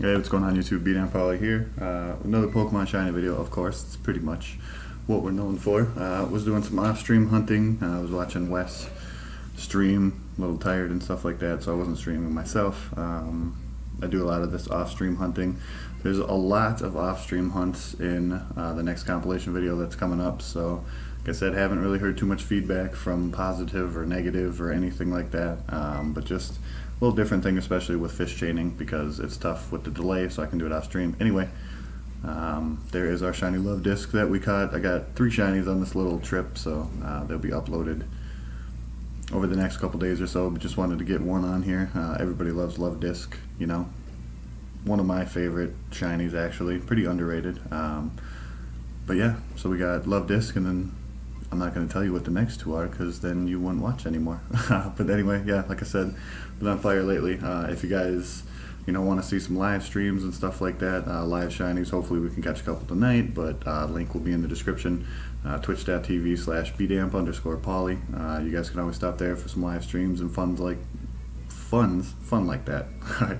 Hey, what's going on YouTube? Beatdown Pauly here. Uh, another Pokemon Shiny video, of course. It's pretty much what we're known for. Uh, was doing some off-stream hunting. Uh, I was watching Wes stream, a little tired and stuff like that, so I wasn't streaming myself. Um, I do a lot of this off-stream hunting. There's a lot of off-stream hunts in uh, the next compilation video that's coming up, so like I said, haven't really heard too much feedback from positive or negative or anything like that, um, but just a little different thing, especially with fish chaining, because it's tough with the delay, so I can do it off stream. Anyway, um, there is our shiny Luvdisc that we caught. I got three shinies on this little trip, so uh, they'll be uploaded over the next couple days or so. But just wanted to get one on here. Uh, everybody loves Luvdisc, you know. One of my favorite shinies, actually, pretty underrated. Um, but yeah, so we got Luvdisc, and then I'm not going to tell you what the next two are because then you wouldn't watch anymore. but anyway, yeah, like I said, been on fire lately. Uh, if you guys, you know, want to see some live streams and stuff like that, uh, live shinies, hopefully we can catch a couple tonight. But uh, link will be in the description. Uh, Twitch.tv slash bdamp underscore pauly. Uh, you guys can always stop there for some live streams and funds like funds, fun like that. All right.